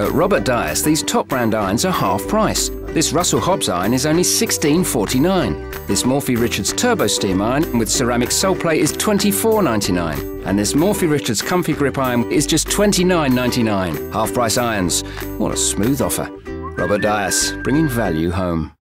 At Robert Dyas, these top brand irons are half price. This Russell Hobbs iron is only $16.49. This Morphy Richards Turbo Steam iron with ceramic sole plate is $24.99. And this Morphy Richards Comfy Grip iron is just $29.99. Half price irons. What a smooth offer. Robert Dyas, bringing value home.